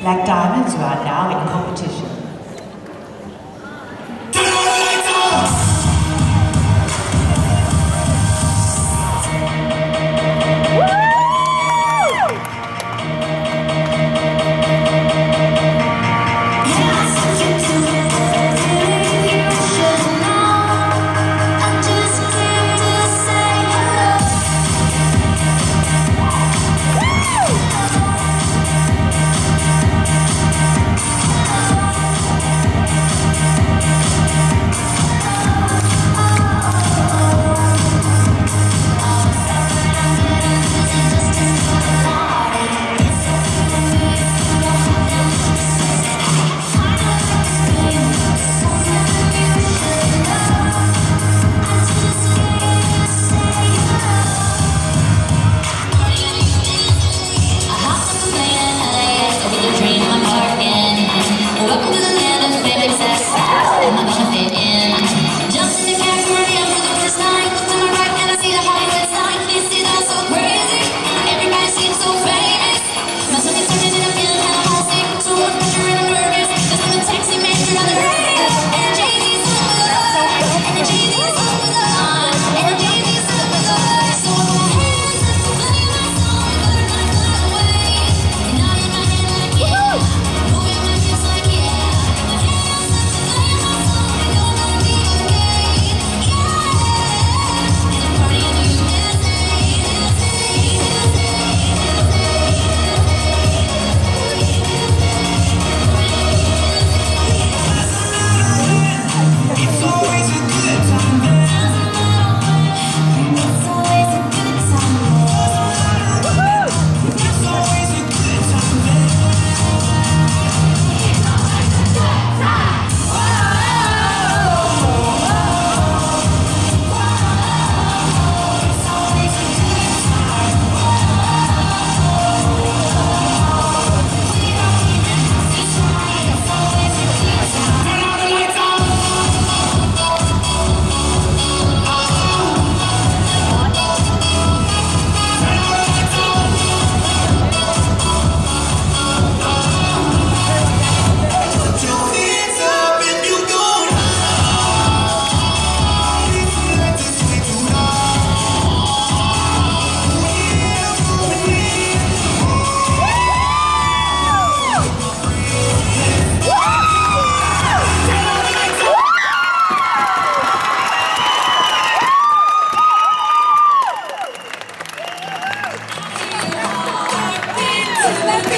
Black Diamonds, you are now in competition. Let